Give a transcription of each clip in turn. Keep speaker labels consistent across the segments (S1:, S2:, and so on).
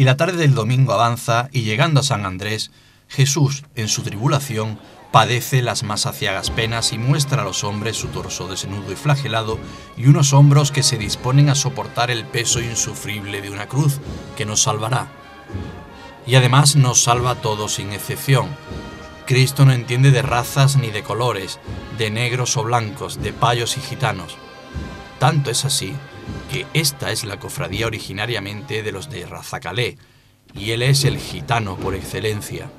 S1: y la tarde del domingo avanza y llegando a San Andrés, Jesús, en su tribulación, padece las más aciagas penas y muestra a los hombres su torso desnudo y flagelado y unos hombros que se disponen a soportar el peso insufrible de una cruz que nos salvará. Y además nos salva a todos sin excepción. Cristo no entiende de razas ni de colores, de negros o blancos, de payos y gitanos. Tanto es así que esta es la cofradía originariamente de los de Razacalé, y él es el gitano por excelencia.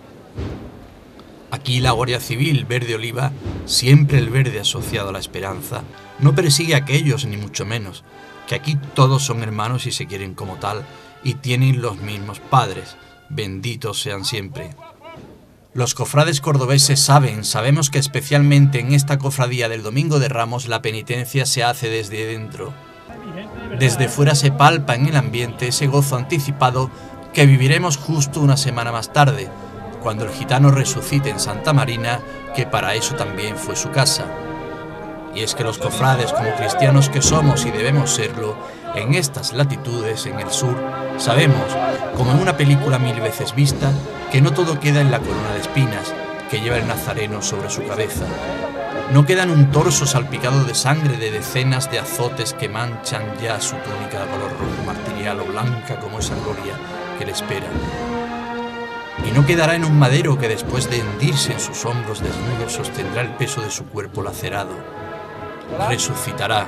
S1: Aquí la Guardia Civil verde oliva, siempre el verde asociado a la esperanza, no persigue a aquellos ni mucho menos, que aquí todos son hermanos y se quieren como tal y tienen los mismos padres, benditos sean siempre. Los cofrades cordobeses saben, sabemos que especialmente en esta cofradía del Domingo de Ramos la penitencia se hace desde dentro. Desde fuera se palpa en el ambiente ese gozo anticipado que viviremos justo una semana más tarde, cuando el gitano resucite en Santa Marina, que para eso también fue su casa. Y es que los cofrades, como cristianos que somos y debemos serlo, en estas latitudes, en el sur, sabemos, como en una película mil veces vista, que no todo queda en la corona de espinas que lleva el nazareno sobre su cabeza. No queda en un torso salpicado de sangre de decenas de azotes que manchan ya su túnica de color rojo martirial o blanca como esa gloria que le espera y no quedará en un madero que después de hendirse en sus hombros desnudos sostendrá el peso de su cuerpo lacerado. Resucitará.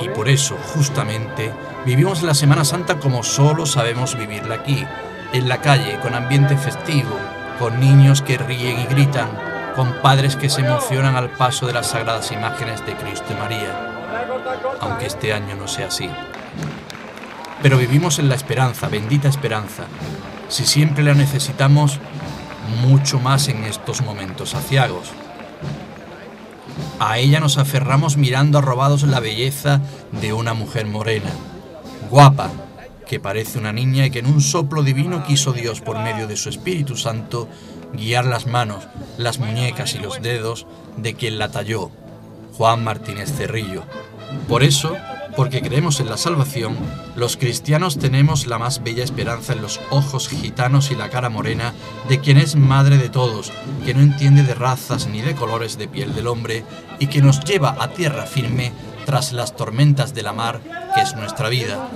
S1: Y por eso, justamente, vivimos la Semana Santa como solo sabemos vivirla aquí, en la calle, con ambiente festivo, con niños que ríen y gritan, con padres que se emocionan al paso de las sagradas imágenes de Cristo y María, aunque este año no sea así. Pero vivimos en la esperanza, bendita esperanza, si siempre la necesitamos mucho más en estos momentos aciagos. A ella nos aferramos mirando arrobados la belleza de una mujer morena, guapa, que parece una niña y que en un soplo divino quiso Dios por medio de su Espíritu Santo guiar las manos, las muñecas y los dedos de quien la talló, Juan Martínez Cerrillo. Por eso, porque creemos en la salvación, los cristianos tenemos la más bella esperanza en los ojos gitanos y la cara morena de quien es madre de todos, que no entiende de razas ni de colores de piel del hombre y que nos lleva a tierra firme tras las tormentas de la mar que es nuestra vida.